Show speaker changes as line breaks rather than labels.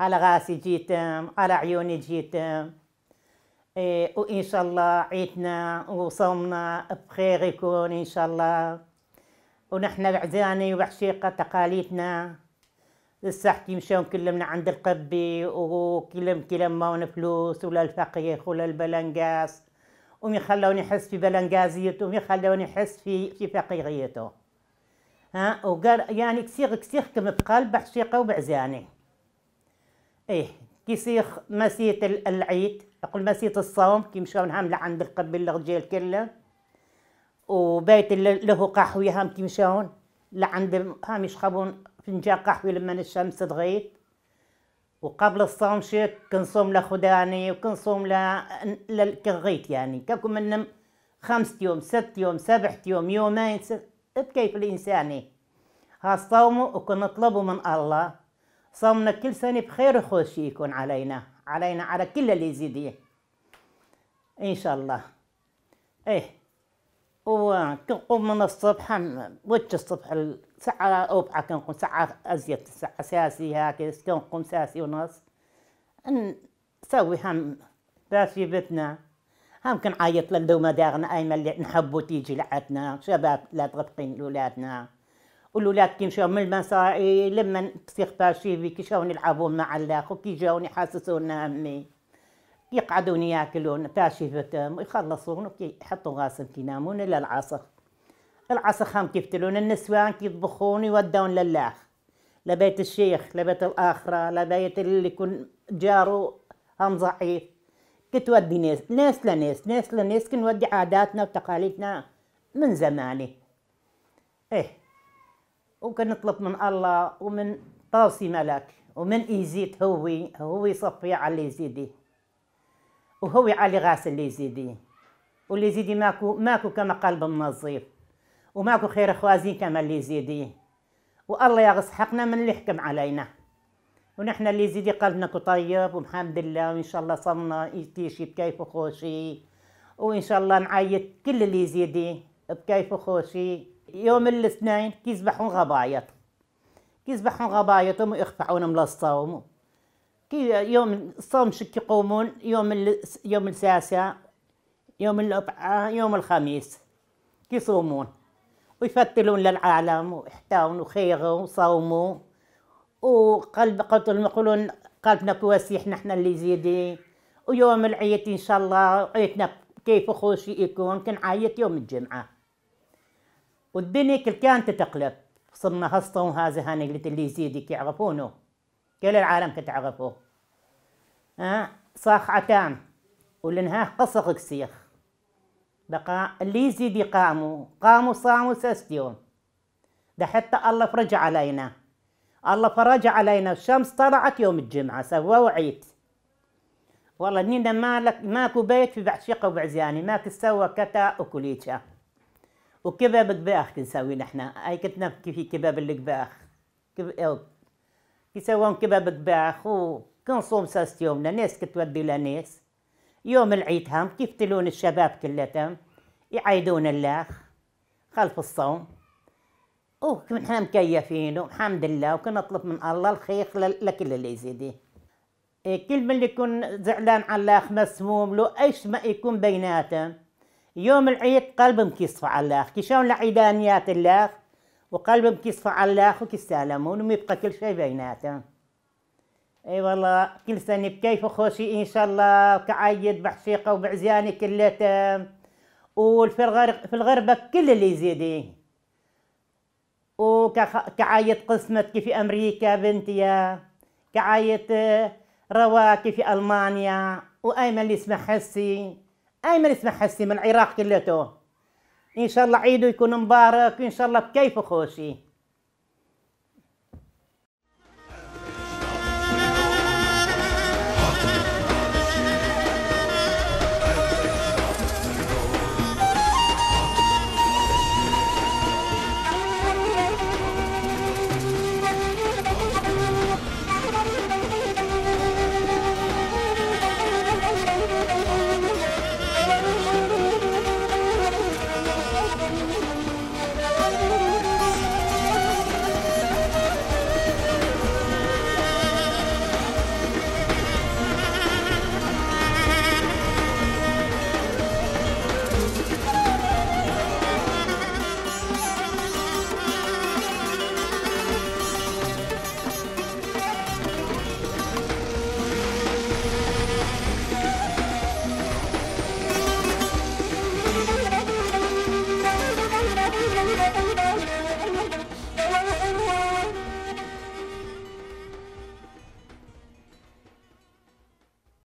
على راسي جيتم على عيوني جيتم. إيه وإن شاء الله عيدنا وصومنا بخير يكون إن شاء الله. ونحن بعزاني وبحشيقة تقاليدنا. السحكي مشون كلمنا عند القبي وكلم كلم مون فلوس ولا الفقيه ولا البلنقاس. وم يخلوني يحس في بلنقازيته وم يخلوني يحس في في فقيريته. ها؟ وقال يعني كثير كثير كم بقلب بحشيقة وبعزاني إيه كيسيخ مسيت العيد. أقول مسيت الصوم كي مشون هم لعند القبي الرجال كله. وبيت له قهوة هم مشون لعند هم يشخبون فنجان قهوة لما الشمس تغيب. وقبل الصوم شيك كنصوم لخداني وكنصوم للكغيت يعني. كاكم من خمسة يوم ست يوم سبعة يوم يومين بكيف الإنساني ها الصوم وكنطلبه من الله. صومنا كل سنة بخير وخوش يكون علينا علينا على كل اللي يزيد إن شاء الله. إيه. وكنقوم من الصبح وجه الصبح؟ ساعة أوبعة كنقوم ساعة أزيد ساعة ساسي هكذا كنقوم ساسي ونص. نسوي هم في بيتنا. هم كنعيط للدومة داغنا أيمن اللي نحبو تيجي لعتنا شباب لا تغطين لولادنا. والولاد كي مشاو من المسائي لما تصيغ باشيبي كي شاو يلعبون مع الاخ وكي جاوني يحسسونا همي يقعدون ياكلون باشيفتهم ويخلصون وكي يحطوا راسهم كي ينامون إلى العصر. العصر خام كيفتلون النسوان كي يطبخون يودون للاخ لبيت الشيخ لبيت الآخرة لبيت اللي يكون جاره هم ضعيف. كتودي ناس ناس لناس ناس لناس كنودي عاداتنا وتقاليدنا من زماني إيه. وكنطلب من الله ومن طاسي ملك ومن يزيد هو هو يصفي على اللي يزيدي وهو على غاسل اللي يزيدي واللي يزيدي ماكو ماكو كما قلب النظيف وماكو خير خوازين كما اللي يزيدي والله يغص حقنا من اللي يحكم علينا. ونحن اللي يزيدي قلبنا طيب ومحمد الله وإن شاء الله صمنا يتيشي بكيف خوشي وإن شاء الله نعيط كل اللي يزيدي بكيف خوشي يوم الاثنين كيذبحون غبايط كيذبحون غبايطهم ويخفعون من الصوم. كي يوم الصوم شك يقومون يوم يوم الساسع يوم الأربعاء يوم الخميس. كيصومون. ويفتلون للعالم ويحتاون وخيروا وصوموا. وقلب قتل يقولون قلبنا كواسيح نحن اللي زيدي. ويوم العيد إن شاء الله عيدنا كيف خوش يكون؟ كنعيط يوم الجمعة. والدنيا كل كانت تقلب. صرنا هالصوم هذا هاني قلت اللي يزيدك يعرفونه كل العالم كتعرفوه ها صاخ عتام. ولنها قصق كسيخ. بقى اللي يزيد يقاموا قاموا صاموا ست يوم ده حتى الله فرج علينا. الله فرج علينا. الشمس طلعت يوم الجمعة. سووا عيد والله نينا مالك ماكو بيت في بعشقة وبعزياني. ماك سوى كتا وكليتشا وكباب قباخ كنسوي نحنا أي كنت نبكي في كباب القباخ كب... يسوون كباب قباخ وكنصوم ساس يومنا ناس كتودي لناس يوم العيد هم كيف تلون الشباب كلتهم يعيدون الله خلف الصوم. وكنا مكيفين والحمد لله وكنطلب من الله الخير لكل اللي يزيدي إيه كل من يكون زعلان على الله مسموم له إيش ما يكون بيناتهم؟ يوم العيد قلبهم كيصفى على الله كي شلون لعيدانيات الله وقلبهم كيصفى على الله وكيستعلمون ويبقى كل شيء بيناتهم. أي والله كل سنة بكيف خوشي إن شاء الله كعيد بحشيقة وبعزياني كلتهم. وفي الغرب في الغربة كل اللي يزيدي وكعايد قسمتك في أمريكا بنتيا كعايد رواكي في ألمانيا وأيمن اللي اسمه حسي. أيمن اسمه حسي من العراق كلته إن شاء الله عيده يكون مبارك وإن شاء الله بكيف خوشي